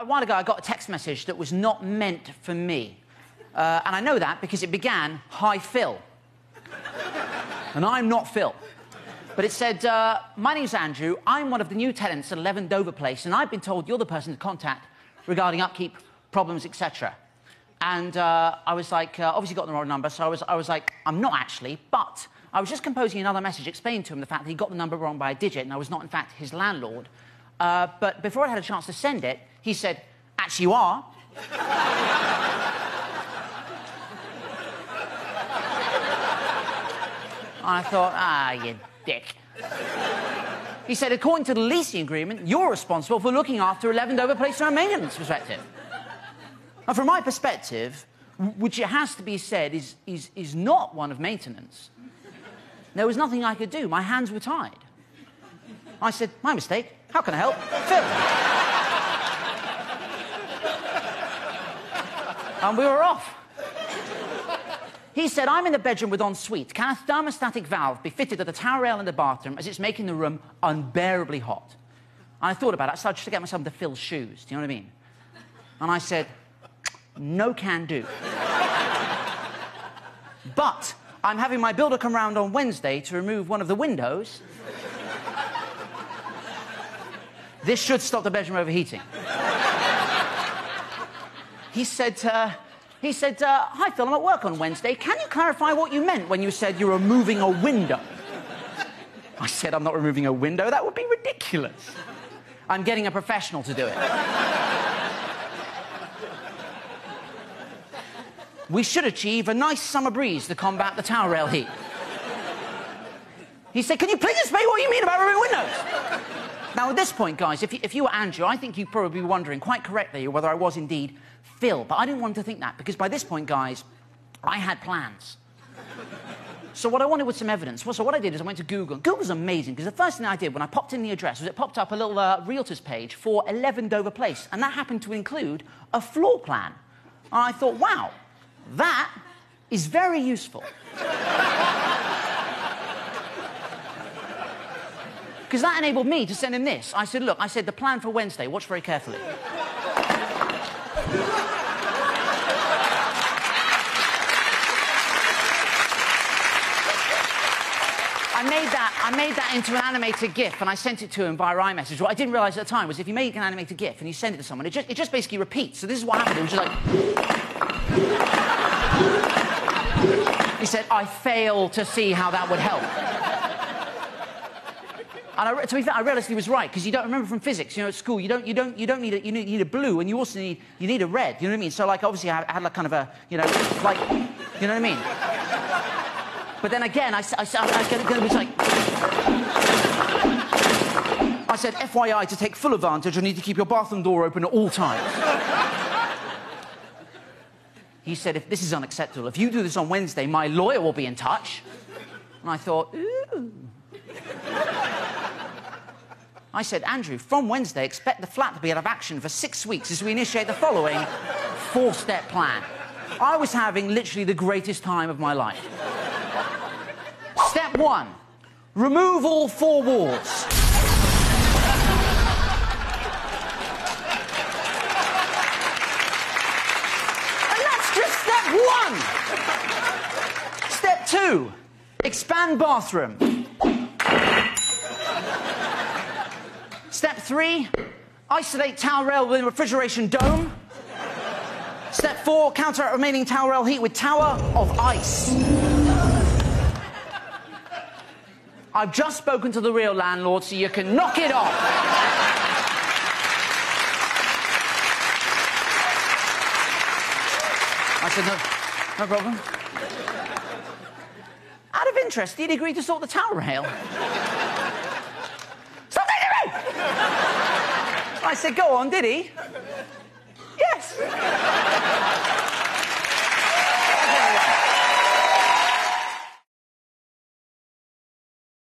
A while ago, I got a text message that was not meant for me. Uh, and I know that because it began, Hi, Phil. and I'm not Phil. But it said, uh, My name's Andrew. I'm one of the new tenants at 11 Dover Place, and I've been told you're the person to contact regarding upkeep, problems, etc. And uh, I was like, uh, obviously got the wrong number, so I was, I was like, I'm not actually, but I was just composing another message explaining to him the fact that he got the number wrong by a digit, and I was not, in fact, his landlord. Uh, but before I had a chance to send it, he said, Actually, you are. I thought, ah, you dick. He said, according to the leasing agreement, you're responsible for looking after 11 Dover Place from a maintenance perspective. And from my perspective, which it has to be said is, is, is not one of maintenance, there was nothing I could do. My hands were tied. I said, my mistake. How can I help? Phil. and we were off. He said, I'm in the bedroom with ensuite. Can a thermostatic valve be fitted at the towel rail in the bathroom as it's making the room unbearably hot? And I thought about it, I started to get myself into Phil's shoes. Do you know what I mean? And I said, no can do. but I'm having my builder come round on Wednesday to remove one of the windows. This should stop the bedroom overheating. he said, uh, he said, uh, Hi, Phil, I'm at work on Wednesday. Can you clarify what you meant when you said you were removing a window? I said, I'm not removing a window. That would be ridiculous. I'm getting a professional to do it. we should achieve a nice summer breeze to combat the towel rail heat. He said, Can you please explain what you mean about removing windows? Now, at this point, guys, if you, if you were Andrew, I think you'd probably be wondering quite correctly whether I was indeed Phil. But I didn't want to think that because by this point, guys, I had plans. So what I wanted was some evidence. Well, so what I did is I went to Google. Google's amazing because the first thing I did when I popped in the address was it popped up a little uh, realtor's page for 11 Dover Place, and that happened to include a floor plan. And I thought, wow, that is very useful. Because that enabled me to send him this. I said, look, I said, the plan for Wednesday, watch very carefully. I made that, I made that into an animated GIF and I sent it to him via iMessage. What I didn't realize at the time was if you make an animated GIF and you send it to someone, it just, it just basically repeats. So this is what happened. It was just like. he said, I fail to see how that would help. And I, to be fair, I realised he was right because you don't remember from physics. You know, at school, you don't, you don't, you don't need a, you need, a blue, and you also need, you need a red. You know what I mean? So, like, obviously, I had like kind of a, you know, like, you know what I mean? But then again, I, I, I, I was like. I said, FYI, to take full advantage, you need to keep your bathroom door open at all times. he said, if this is unacceptable, if you do this on Wednesday, my lawyer will be in touch. And I thought, ooh. I said, Andrew, from Wednesday, expect the flat to be out of action for six weeks as we initiate the following four step plan. I was having literally the greatest time of my life. Step one remove all four walls. And that's just step one. Step two expand bathroom. Step three isolate towel rail within refrigeration dome. Step four counteract remaining towel rail heat with tower of ice. I've just spoken to the real landlord, so you can knock it off. I said, no, no problem. Out of interest, did he agree to sort the towel rail? Stop taking me! I said, go on, did he?